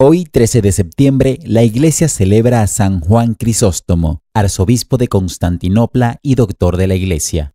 Hoy, 13 de septiembre, la Iglesia celebra a San Juan Crisóstomo, arzobispo de Constantinopla y doctor de la Iglesia.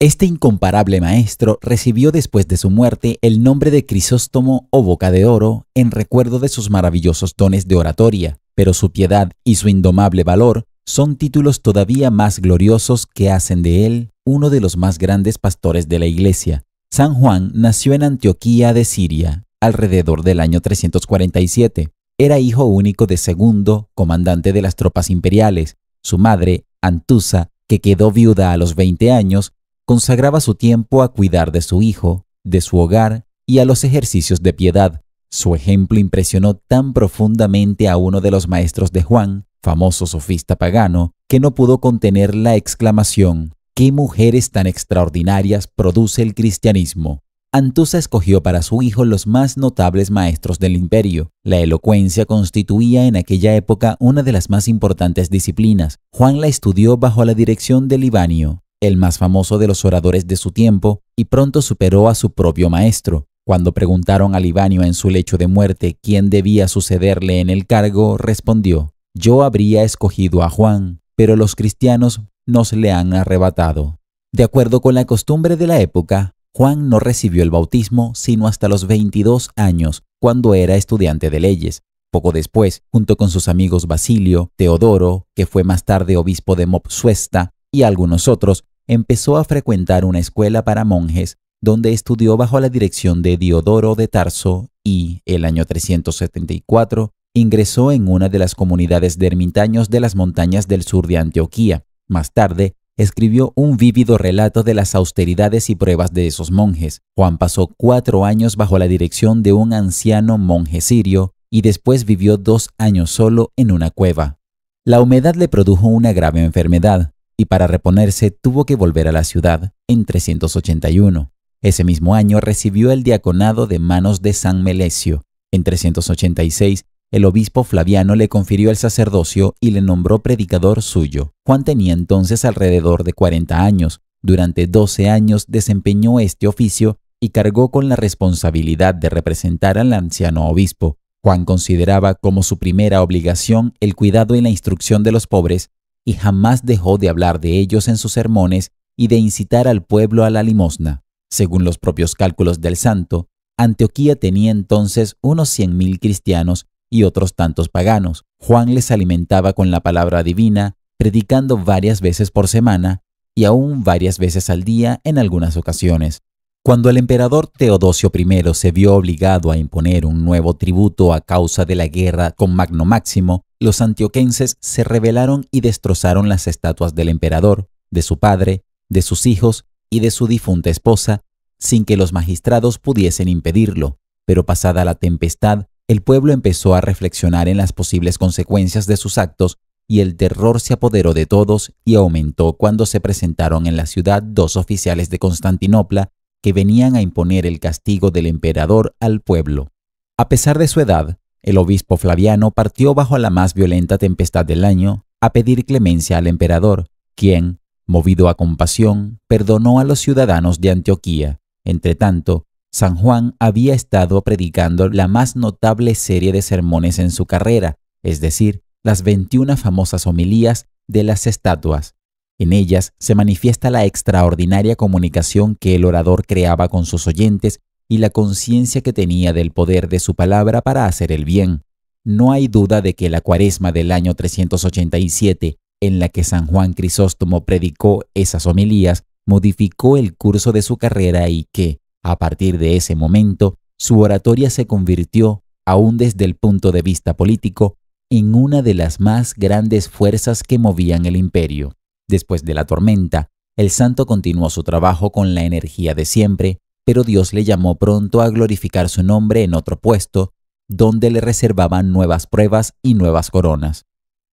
Este incomparable maestro recibió después de su muerte el nombre de Crisóstomo o Boca de Oro en recuerdo de sus maravillosos dones de oratoria, pero su piedad y su indomable valor son títulos todavía más gloriosos que hacen de él uno de los más grandes pastores de la Iglesia. San Juan nació en Antioquía de Siria, alrededor del año 347. Era hijo único de Segundo, comandante de las tropas imperiales. Su madre, Antusa, que quedó viuda a los 20 años, consagraba su tiempo a cuidar de su hijo, de su hogar y a los ejercicios de piedad. Su ejemplo impresionó tan profundamente a uno de los maestros de Juan, famoso sofista pagano, que no pudo contener la exclamación, ¿qué mujeres tan extraordinarias produce el cristianismo? Antusa escogió para su hijo los más notables maestros del imperio. La elocuencia constituía en aquella época una de las más importantes disciplinas. Juan la estudió bajo la dirección de Libanio, el más famoso de los oradores de su tiempo, y pronto superó a su propio maestro. Cuando preguntaron a Libanio en su lecho de muerte quién debía sucederle en el cargo, respondió, Yo habría escogido a Juan, pero los cristianos nos le han arrebatado. De acuerdo con la costumbre de la época, Juan no recibió el bautismo sino hasta los 22 años, cuando era estudiante de leyes. Poco después, junto con sus amigos Basilio, Teodoro, que fue más tarde obispo de Mopsuesta, y algunos otros, empezó a frecuentar una escuela para monjes, donde estudió bajo la dirección de Diodoro de Tarso y, el año 374, ingresó en una de las comunidades de ermitaños de las montañas del sur de Antioquía. Más tarde, escribió un vívido relato de las austeridades y pruebas de esos monjes. Juan pasó cuatro años bajo la dirección de un anciano monje sirio y después vivió dos años solo en una cueva. La humedad le produjo una grave enfermedad y para reponerse tuvo que volver a la ciudad en 381. Ese mismo año recibió el diaconado de manos de San Melesio. En 386 el obispo Flaviano le confirió el sacerdocio y le nombró predicador suyo. Juan tenía entonces alrededor de 40 años. Durante 12 años desempeñó este oficio y cargó con la responsabilidad de representar al anciano obispo. Juan consideraba como su primera obligación el cuidado y la instrucción de los pobres y jamás dejó de hablar de ellos en sus sermones y de incitar al pueblo a la limosna. Según los propios cálculos del santo, Antioquía tenía entonces unos 100.000 cristianos y otros tantos paganos. Juan les alimentaba con la palabra divina, predicando varias veces por semana y aún varias veces al día en algunas ocasiones. Cuando el emperador Teodosio I se vio obligado a imponer un nuevo tributo a causa de la guerra con Magno Máximo, los antioquenses se rebelaron y destrozaron las estatuas del emperador, de su padre, de sus hijos y de su difunta esposa, sin que los magistrados pudiesen impedirlo. Pero pasada la tempestad, el pueblo empezó a reflexionar en las posibles consecuencias de sus actos y el terror se apoderó de todos y aumentó cuando se presentaron en la ciudad dos oficiales de Constantinopla que venían a imponer el castigo del emperador al pueblo. A pesar de su edad, el obispo Flaviano partió bajo la más violenta tempestad del año a pedir clemencia al emperador, quien, movido a compasión, perdonó a los ciudadanos de Antioquía. Entretanto, San Juan había estado predicando la más notable serie de sermones en su carrera, es decir, las 21 famosas homilías de las estatuas. En ellas se manifiesta la extraordinaria comunicación que el orador creaba con sus oyentes y la conciencia que tenía del poder de su palabra para hacer el bien. No hay duda de que la cuaresma del año 387, en la que San Juan Crisóstomo predicó esas homilías, modificó el curso de su carrera y que, a partir de ese momento, su oratoria se convirtió, aún desde el punto de vista político, en una de las más grandes fuerzas que movían el imperio. Después de la tormenta, el santo continuó su trabajo con la energía de siempre, pero Dios le llamó pronto a glorificar su nombre en otro puesto, donde le reservaban nuevas pruebas y nuevas coronas.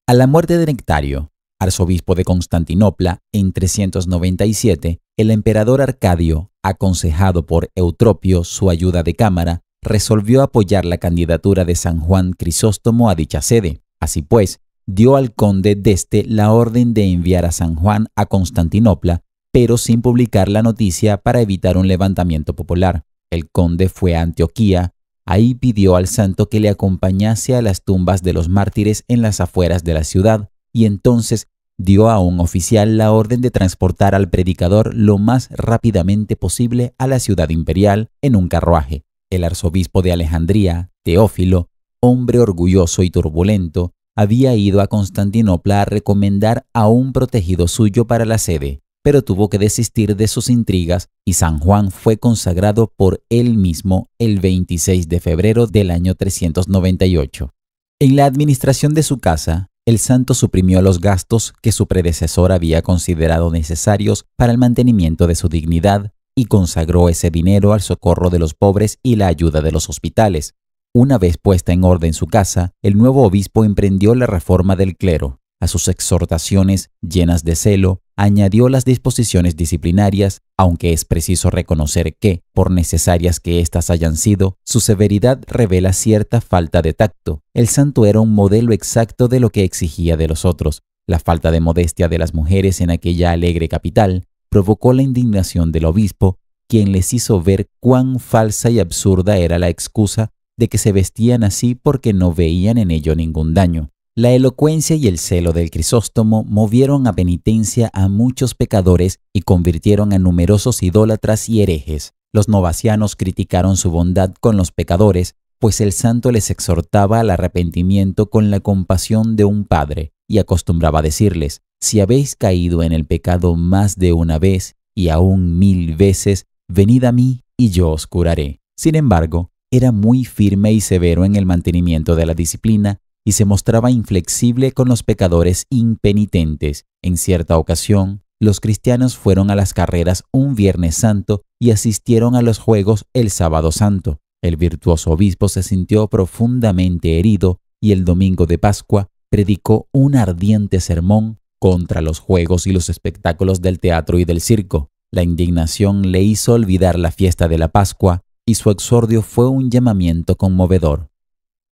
A la muerte de Nectario, arzobispo de Constantinopla, en 397, el emperador Arcadio, aconsejado por Eutropio, su ayuda de cámara, resolvió apoyar la candidatura de San Juan Crisóstomo a dicha sede. Así pues, dio al conde d'Este la orden de enviar a San Juan a Constantinopla, pero sin publicar la noticia para evitar un levantamiento popular. El conde fue a Antioquía, Ahí pidió al santo que le acompañase a las tumbas de los mártires en las afueras de la ciudad y entonces dio a un oficial la orden de transportar al predicador lo más rápidamente posible a la ciudad imperial en un carruaje. El arzobispo de Alejandría, Teófilo, hombre orgulloso y turbulento, había ido a Constantinopla a recomendar a un protegido suyo para la sede, pero tuvo que desistir de sus intrigas y San Juan fue consagrado por él mismo el 26 de febrero del año 398. En la administración de su casa, el santo suprimió los gastos que su predecesor había considerado necesarios para el mantenimiento de su dignidad y consagró ese dinero al socorro de los pobres y la ayuda de los hospitales. Una vez puesta en orden su casa, el nuevo obispo emprendió la reforma del clero. A sus exhortaciones, llenas de celo, añadió las disposiciones disciplinarias, aunque es preciso reconocer que, por necesarias que éstas hayan sido, su severidad revela cierta falta de tacto. El santo era un modelo exacto de lo que exigía de los otros. La falta de modestia de las mujeres en aquella alegre capital provocó la indignación del obispo, quien les hizo ver cuán falsa y absurda era la excusa de que se vestían así porque no veían en ello ningún daño. La elocuencia y el celo del Crisóstomo movieron a penitencia a muchos pecadores y convirtieron a numerosos idólatras y herejes. Los novacianos criticaron su bondad con los pecadores, pues el santo les exhortaba al arrepentimiento con la compasión de un padre, y acostumbraba a decirles, si habéis caído en el pecado más de una vez y aún mil veces, venid a mí y yo os curaré. Sin embargo, era muy firme y severo en el mantenimiento de la disciplina y se mostraba inflexible con los pecadores impenitentes. En cierta ocasión, los cristianos fueron a las carreras un Viernes Santo y asistieron a los Juegos el Sábado Santo. El virtuoso obispo se sintió profundamente herido y el domingo de Pascua predicó un ardiente sermón contra los juegos y los espectáculos del teatro y del circo. La indignación le hizo olvidar la fiesta de la Pascua y su exordio fue un llamamiento conmovedor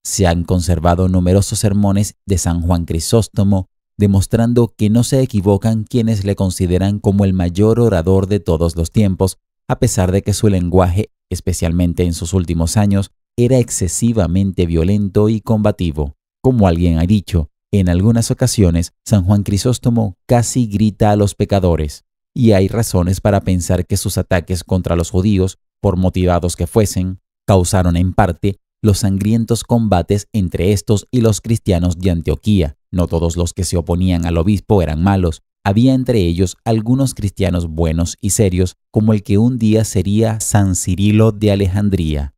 se han conservado numerosos sermones de San Juan Crisóstomo, demostrando que no se equivocan quienes le consideran como el mayor orador de todos los tiempos, a pesar de que su lenguaje, especialmente en sus últimos años, era excesivamente violento y combativo. Como alguien ha dicho, en algunas ocasiones San Juan Crisóstomo casi grita a los pecadores, y hay razones para pensar que sus ataques contra los judíos, por motivados que fuesen, causaron en parte los sangrientos combates entre estos y los cristianos de Antioquía. No todos los que se oponían al obispo eran malos, había entre ellos algunos cristianos buenos y serios, como el que un día sería San Cirilo de Alejandría.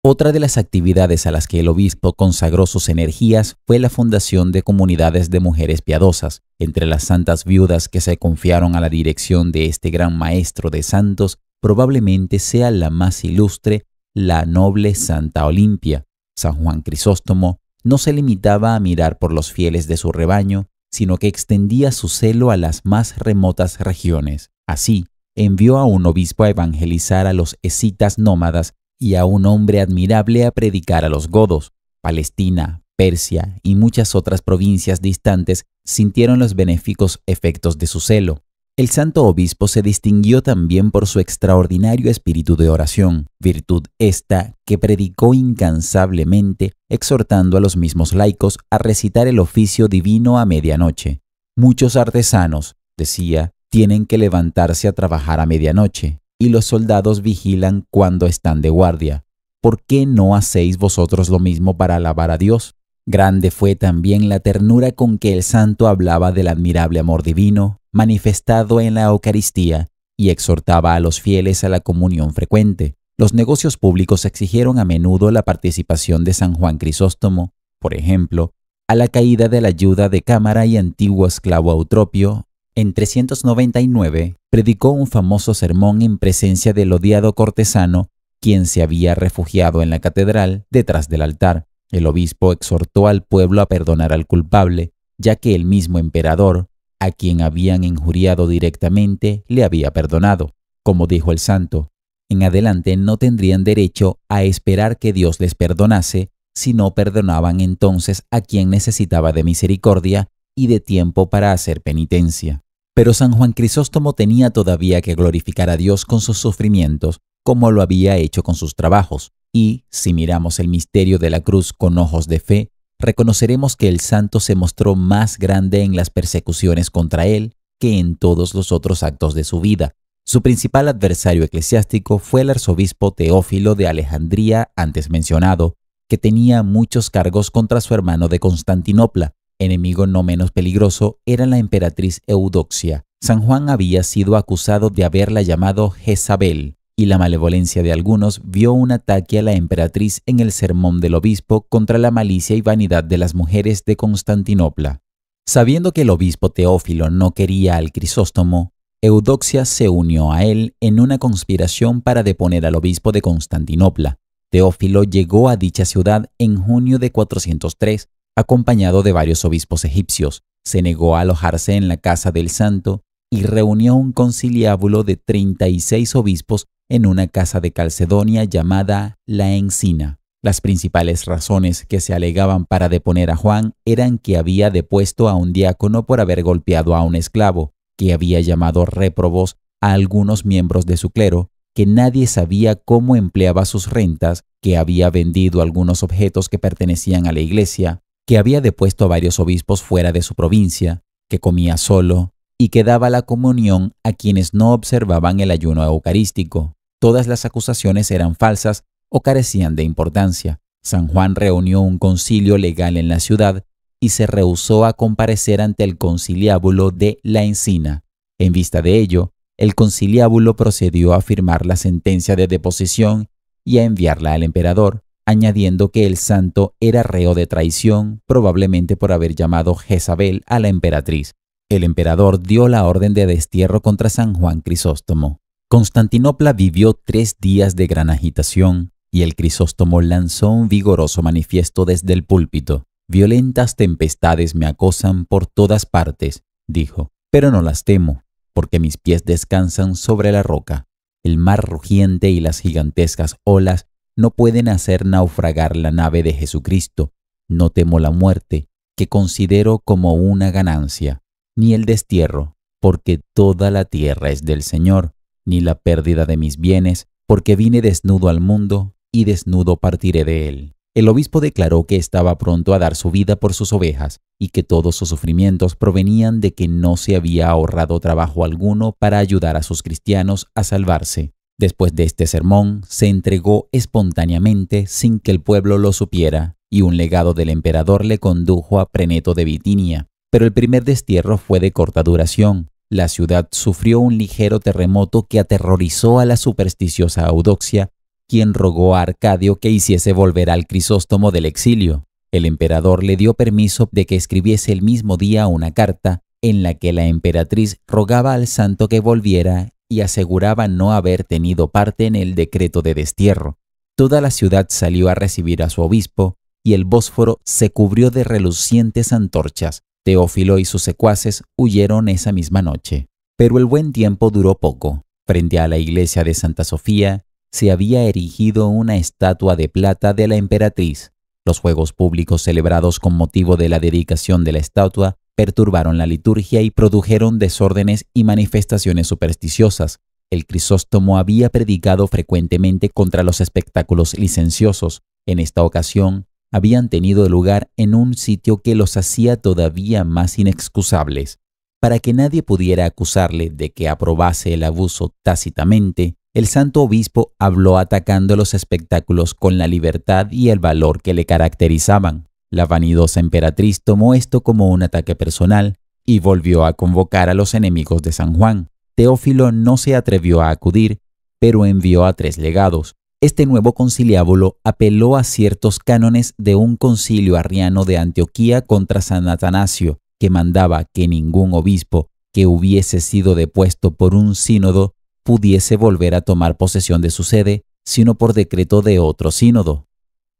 Otra de las actividades a las que el obispo consagró sus energías fue la fundación de comunidades de mujeres piadosas. Entre las santas viudas que se confiaron a la dirección de este gran maestro de santos, probablemente sea la más ilustre la noble Santa Olimpia. San Juan Crisóstomo no se limitaba a mirar por los fieles de su rebaño, sino que extendía su celo a las más remotas regiones. Así, envió a un obispo a evangelizar a los escitas nómadas y a un hombre admirable a predicar a los godos. Palestina, Persia y muchas otras provincias distantes sintieron los benéficos efectos de su celo. El santo obispo se distinguió también por su extraordinario espíritu de oración, virtud esta que predicó incansablemente, exhortando a los mismos laicos a recitar el oficio divino a medianoche. Muchos artesanos, decía, tienen que levantarse a trabajar a medianoche, y los soldados vigilan cuando están de guardia. ¿Por qué no hacéis vosotros lo mismo para alabar a Dios? Grande fue también la ternura con que el santo hablaba del admirable amor divino, manifestado en la Eucaristía y exhortaba a los fieles a la comunión frecuente. Los negocios públicos exigieron a menudo la participación de San Juan Crisóstomo, por ejemplo, a la caída de la ayuda de Cámara y antiguo esclavo Eutropio, en 399 predicó un famoso sermón en presencia del odiado cortesano, quien se había refugiado en la catedral detrás del altar. El obispo exhortó al pueblo a perdonar al culpable, ya que el mismo emperador a quien habían injuriado directamente le había perdonado. Como dijo el santo, en adelante no tendrían derecho a esperar que Dios les perdonase si no perdonaban entonces a quien necesitaba de misericordia y de tiempo para hacer penitencia. Pero San Juan Crisóstomo tenía todavía que glorificar a Dios con sus sufrimientos, como lo había hecho con sus trabajos. Y, si miramos el misterio de la cruz con ojos de fe, reconoceremos que el santo se mostró más grande en las persecuciones contra él que en todos los otros actos de su vida. Su principal adversario eclesiástico fue el arzobispo Teófilo de Alejandría antes mencionado, que tenía muchos cargos contra su hermano de Constantinopla. Enemigo no menos peligroso era la emperatriz Eudoxia. San Juan había sido acusado de haberla llamado Jezabel, y la malevolencia de algunos vio un ataque a la emperatriz en el sermón del obispo contra la malicia y vanidad de las mujeres de Constantinopla. Sabiendo que el obispo Teófilo no quería al Crisóstomo, Eudoxia se unió a él en una conspiración para deponer al obispo de Constantinopla. Teófilo llegó a dicha ciudad en junio de 403, acompañado de varios obispos egipcios. Se negó a alojarse en la casa del santo y reunió un conciliábulo de 36 obispos en una casa de Calcedonia llamada La Encina. Las principales razones que se alegaban para deponer a Juan eran que había depuesto a un diácono por haber golpeado a un esclavo, que había llamado réprobos a algunos miembros de su clero, que nadie sabía cómo empleaba sus rentas, que había vendido algunos objetos que pertenecían a la iglesia, que había depuesto a varios obispos fuera de su provincia, que comía solo y que daba la comunión a quienes no observaban el ayuno eucarístico. Todas las acusaciones eran falsas o carecían de importancia. San Juan reunió un concilio legal en la ciudad y se rehusó a comparecer ante el conciliábulo de La Encina. En vista de ello, el conciliábulo procedió a firmar la sentencia de deposición y a enviarla al emperador, añadiendo que el santo era reo de traición, probablemente por haber llamado Jezabel a la emperatriz. El emperador dio la orden de destierro contra San Juan Crisóstomo. Constantinopla vivió tres días de gran agitación y el Crisóstomo lanzó un vigoroso manifiesto desde el púlpito. Violentas tempestades me acosan por todas partes, dijo, pero no las temo, porque mis pies descansan sobre la roca. El mar rugiente y las gigantescas olas no pueden hacer naufragar la nave de Jesucristo. No temo la muerte, que considero como una ganancia, ni el destierro, porque toda la tierra es del Señor ni la pérdida de mis bienes, porque vine desnudo al mundo y desnudo partiré de él. El obispo declaró que estaba pronto a dar su vida por sus ovejas y que todos sus sufrimientos provenían de que no se había ahorrado trabajo alguno para ayudar a sus cristianos a salvarse. Después de este sermón, se entregó espontáneamente sin que el pueblo lo supiera, y un legado del emperador le condujo a Preneto de Bitinia. Pero el primer destierro fue de corta duración, la ciudad sufrió un ligero terremoto que aterrorizó a la supersticiosa Eudoxia, quien rogó a Arcadio que hiciese volver al Crisóstomo del exilio. El emperador le dio permiso de que escribiese el mismo día una carta en la que la emperatriz rogaba al santo que volviera y aseguraba no haber tenido parte en el decreto de destierro. Toda la ciudad salió a recibir a su obispo y el Bósforo se cubrió de relucientes antorchas. Teófilo y sus secuaces huyeron esa misma noche. Pero el buen tiempo duró poco. Frente a la iglesia de Santa Sofía se había erigido una estatua de plata de la emperatriz. Los juegos públicos celebrados con motivo de la dedicación de la estatua perturbaron la liturgia y produjeron desórdenes y manifestaciones supersticiosas. El Crisóstomo había predicado frecuentemente contra los espectáculos licenciosos. En esta ocasión, habían tenido lugar en un sitio que los hacía todavía más inexcusables. Para que nadie pudiera acusarle de que aprobase el abuso tácitamente, el santo obispo habló atacando los espectáculos con la libertad y el valor que le caracterizaban. La vanidosa emperatriz tomó esto como un ataque personal y volvió a convocar a los enemigos de San Juan. Teófilo no se atrevió a acudir, pero envió a tres legados, este nuevo conciliábulo apeló a ciertos cánones de un concilio arriano de Antioquía contra San Atanasio, que mandaba que ningún obispo que hubiese sido depuesto por un sínodo pudiese volver a tomar posesión de su sede, sino por decreto de otro sínodo.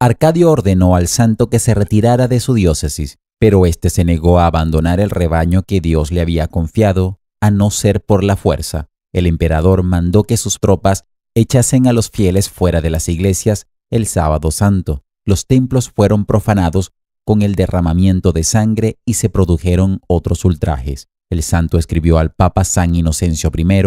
Arcadio ordenó al santo que se retirara de su diócesis, pero éste se negó a abandonar el rebaño que Dios le había confiado, a no ser por la fuerza. El emperador mandó que sus tropas echasen a los fieles fuera de las iglesias el sábado santo. Los templos fueron profanados con el derramamiento de sangre y se produjeron otros ultrajes. El santo escribió al Papa San Inocencio I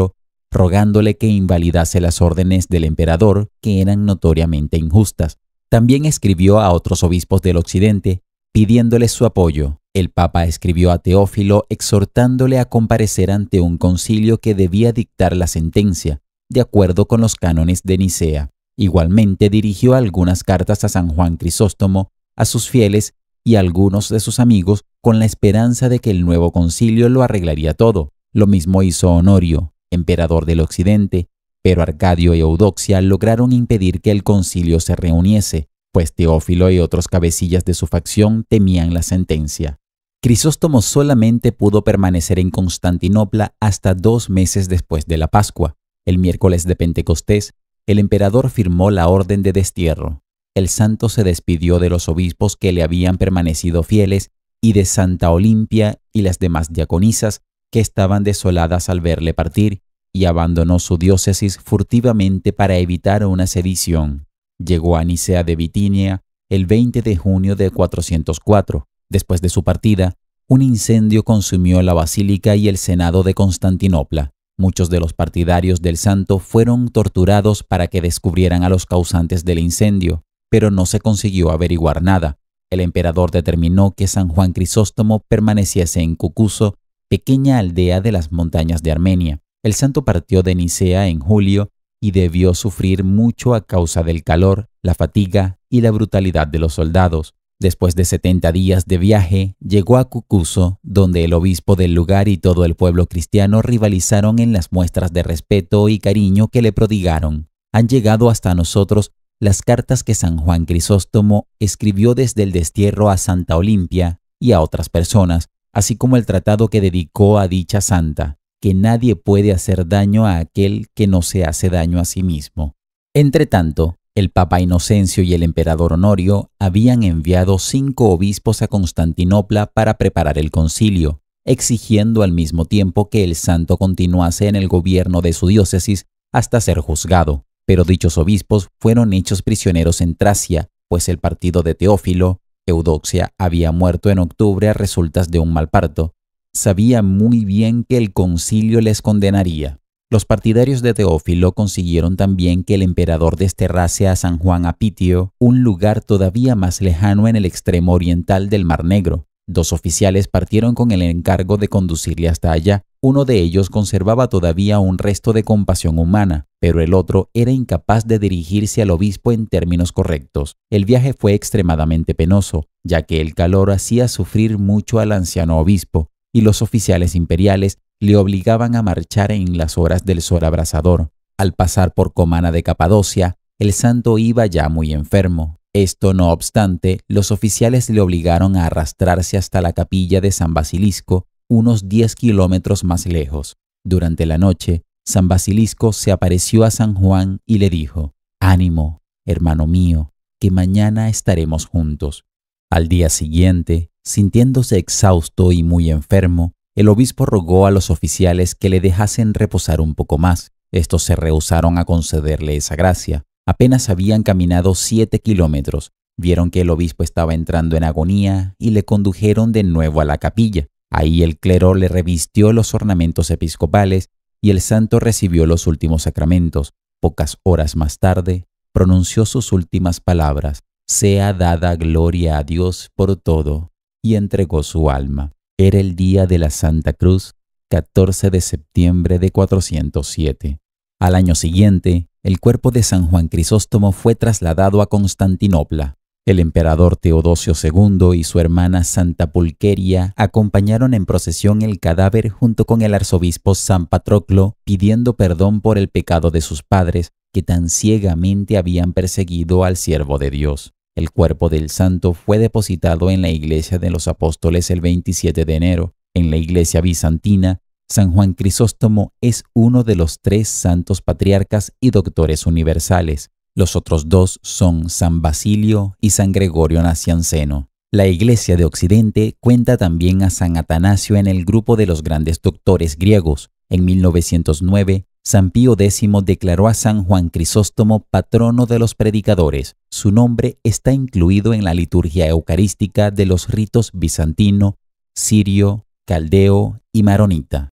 rogándole que invalidase las órdenes del emperador, que eran notoriamente injustas. También escribió a otros obispos del occidente, pidiéndoles su apoyo. El Papa escribió a Teófilo exhortándole a comparecer ante un concilio que debía dictar la sentencia, de acuerdo con los cánones de Nicea. Igualmente dirigió algunas cartas a San Juan Crisóstomo, a sus fieles y a algunos de sus amigos con la esperanza de que el nuevo concilio lo arreglaría todo. Lo mismo hizo Honorio, emperador del occidente, pero Arcadio y Eudoxia lograron impedir que el concilio se reuniese, pues Teófilo y otros cabecillas de su facción temían la sentencia. Crisóstomo solamente pudo permanecer en Constantinopla hasta dos meses después de la Pascua. El miércoles de Pentecostés, el emperador firmó la orden de destierro. El santo se despidió de los obispos que le habían permanecido fieles y de Santa Olimpia y las demás diaconisas que estaban desoladas al verle partir, y abandonó su diócesis furtivamente para evitar una sedición. Llegó a Nicea de Bitinia el 20 de junio de 404. Después de su partida, un incendio consumió la basílica y el senado de Constantinopla. Muchos de los partidarios del santo fueron torturados para que descubrieran a los causantes del incendio, pero no se consiguió averiguar nada. El emperador determinó que San Juan Crisóstomo permaneciese en Cucuso pequeña aldea de las montañas de Armenia. El santo partió de Nicea en julio y debió sufrir mucho a causa del calor, la fatiga y la brutalidad de los soldados. Después de 70 días de viaje, llegó a Cucuso, donde el obispo del lugar y todo el pueblo cristiano rivalizaron en las muestras de respeto y cariño que le prodigaron. Han llegado hasta nosotros las cartas que San Juan Crisóstomo escribió desde el destierro a Santa Olimpia y a otras personas, así como el tratado que dedicó a dicha santa, que nadie puede hacer daño a aquel que no se hace daño a sí mismo. Entretanto, el Papa Inocencio y el emperador Honorio habían enviado cinco obispos a Constantinopla para preparar el concilio, exigiendo al mismo tiempo que el santo continuase en el gobierno de su diócesis hasta ser juzgado. Pero dichos obispos fueron hechos prisioneros en Tracia, pues el partido de Teófilo, Eudoxia había muerto en octubre a resultas de un mal parto. Sabía muy bien que el concilio les condenaría. Los partidarios de Teófilo consiguieron también que el emperador desterrase a San Juan Apitio, un lugar todavía más lejano en el extremo oriental del Mar Negro. Dos oficiales partieron con el encargo de conducirle hasta allá. Uno de ellos conservaba todavía un resto de compasión humana, pero el otro era incapaz de dirigirse al obispo en términos correctos. El viaje fue extremadamente penoso, ya que el calor hacía sufrir mucho al anciano obispo, y los oficiales imperiales le obligaban a marchar en las horas del sol abrasador. Al pasar por Comana de Capadocia, el santo iba ya muy enfermo, esto no obstante, los oficiales le obligaron a arrastrarse hasta la capilla de San Basilisco, unos 10 kilómetros más lejos. Durante la noche, San Basilisco se apareció a San Juan y le dijo, Ánimo, hermano mío, que mañana estaremos juntos. Al día siguiente, sintiéndose exhausto y muy enfermo, el obispo rogó a los oficiales que le dejasen reposar un poco más. Estos se rehusaron a concederle esa gracia. Apenas habían caminado siete kilómetros, vieron que el obispo estaba entrando en agonía y le condujeron de nuevo a la capilla. Ahí el clero le revistió los ornamentos episcopales y el santo recibió los últimos sacramentos. Pocas horas más tarde, pronunció sus últimas palabras, sea dada gloria a Dios por todo, y entregó su alma. Era el día de la Santa Cruz, 14 de septiembre de 407. Al año siguiente, el cuerpo de San Juan Crisóstomo fue trasladado a Constantinopla. El emperador Teodosio II y su hermana Santa Pulqueria acompañaron en procesión el cadáver junto con el arzobispo San Patroclo, pidiendo perdón por el pecado de sus padres que tan ciegamente habían perseguido al siervo de Dios. El cuerpo del santo fue depositado en la iglesia de los apóstoles el 27 de enero. En la iglesia bizantina San Juan Crisóstomo es uno de los tres santos patriarcas y doctores universales. Los otros dos son San Basilio y San Gregorio Nacianceno. La Iglesia de Occidente cuenta también a San Atanasio en el grupo de los grandes doctores griegos. En 1909, San Pío X declaró a San Juan Crisóstomo patrono de los predicadores. Su nombre está incluido en la liturgia eucarística de los ritos bizantino, sirio, caldeo y maronita.